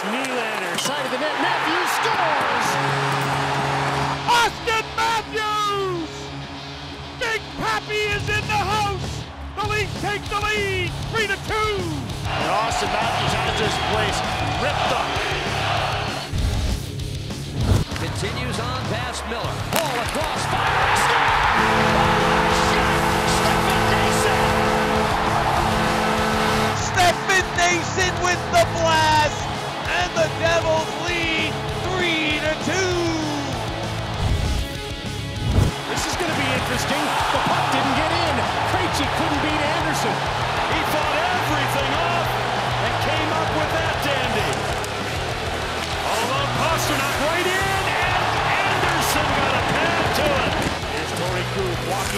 Nylander, side of the net. Matthews scores! Auston Matthews! Big Pappy is in the house! The Leafs take the lead, 3 to 2. And Auston Matthews has this place ripped up. Continues on past Miller. Ball across,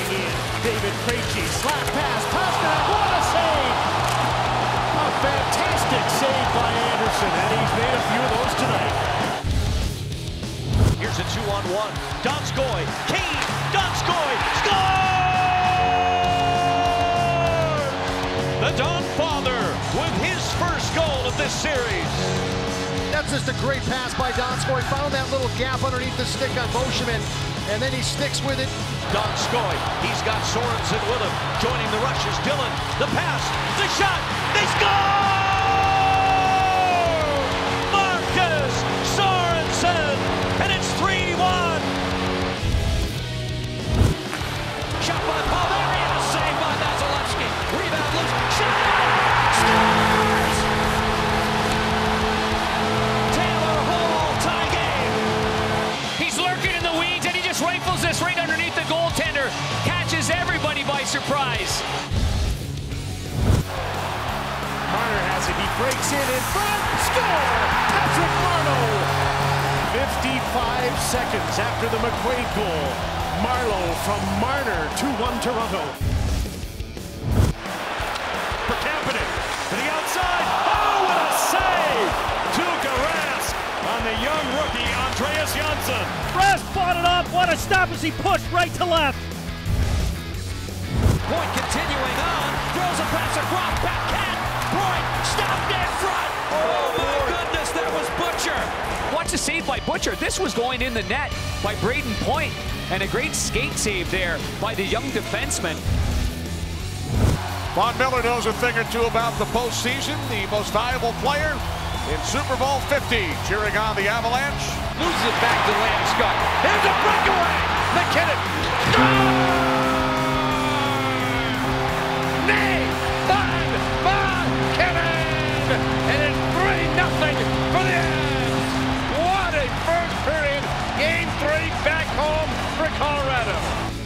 Walking in. David Krejci, slap pass. Pastrnak, what a save! A fantastic save by Andersen, and he's made a few of those tonight. Here's a two-on-one. Donskoy, Kane, Donskoy, score! The Don Father with his first goal of this series. Just a great pass by Donskoy. Found that little gap underneath the stick on Boschman, and then he sticks with it. Donskoy, he's got Sorensen with him. Joining the rushes, Dylan, the pass, the shot, they score! Breaks in in front. Score! Patrick Marleau. 55 seconds after the McQuaid goal. Marleau from Marner. 2-1 Toronto. For Kapanen to the outside. Oh, what a save! Tuukka Rask on the young rookie Andreas Johnsson. Rask fought it off. What a stop as he pushed right to left. Stopped in front. Oh, oh my goodness, that was Butcher. Watch the save by Butcher. This was going in the net by Brayden Point. And a great skate save there by the young defenseman. Von Miller knows a thing or two about the postseason. The most valuable player in Super Bowl 50, cheering on the Avalanche. Loses it back to Landeskog. Here's a breakaway. MacKinnon. Back home for Colorado.